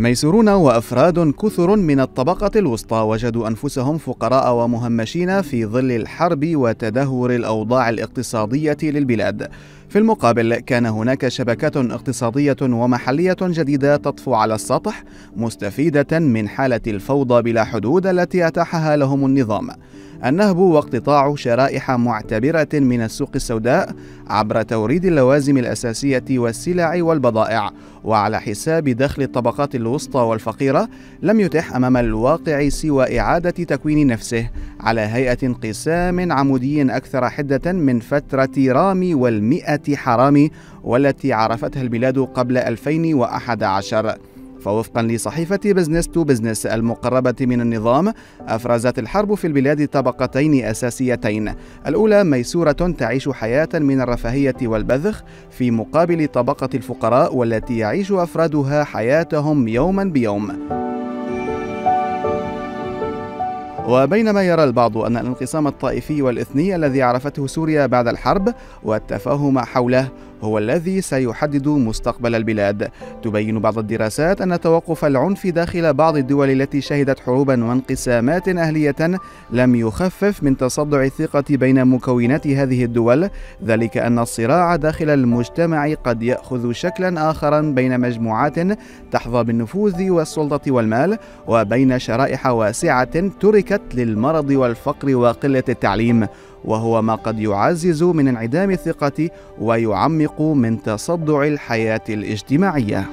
ميسورون وأفراد كثر من الطبقة الوسطى وجدوا أنفسهم فقراء ومهمشين في ظل الحرب وتدهور الأوضاع الاقتصادية للبلاد. في المقابل كان هناك شبكات اقتصادية ومحلية جديدة تطفو على السطح مستفيدة من حالة الفوضى بلا حدود التي أتاحها لهم النظام. النهب واقتطاع شرائح معتبرة من السوق السوداء عبر توريد اللوازم الأساسية والسلع والبضائع وعلى حساب دخل الطبقات الوسطى والفقيرة لم يتح أمام الواقع سوى إعادة تكوين نفسه على هيئة انقسام عمودي أكثر حدة من فترة رامي والمئة حرامي والتي عرفتها البلاد قبل 2011 فوفقا لصحيفة Business to Business المقربة من النظام أفرزت الحرب في البلاد طبقتين أساسيتين. الأولى ميسورة تعيش حياة من الرفاهية والبذخ في مقابل طبقة الفقراء والتي يعيش أفرادها حياتهم يوما بيوم. وبينما يرى البعض أن الانقسام الطائفي والإثني الذي عرفته سوريا بعد الحرب والتفاهم حوله هو الذي سيحدد مستقبل البلاد. تبين بعض الدراسات أن توقف العنف داخل بعض الدول التي شهدت حروبا وانقسامات أهلية لم يخفف من تصدع الثقة بين مكونات هذه الدول. ذلك أن الصراع داخل المجتمع قد يأخذ شكلا آخرا بين مجموعات تحظى بالنفوذ والسلطة والمال وبين شرائح واسعة تركت للمرض والفقر وقلة التعليم. وهو ما قد يعزز من انعدام الثقة ويعمق من تصدع الحياة الاجتماعية.